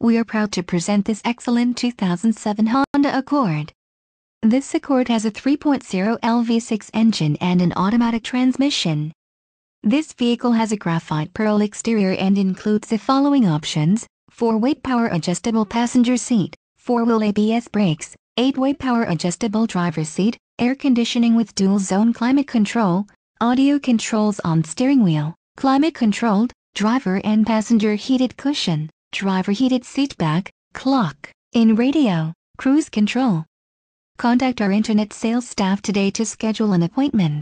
we are proud to present this excellent 2007 Honda Accord. This Accord has a 3.0L V6 engine and an automatic transmission. This vehicle has a graphite pearl exterior and includes the following options, 4-way power adjustable passenger seat, 4-wheel ABS brakes, 8-way power adjustable driver seat, air conditioning with dual zone climate control, audio controls on steering wheel, climate controlled, driver and passenger heated cushion, driver heated seat back, clock, in radio, cruise control. Contact our internet sales staff today to schedule an appointment.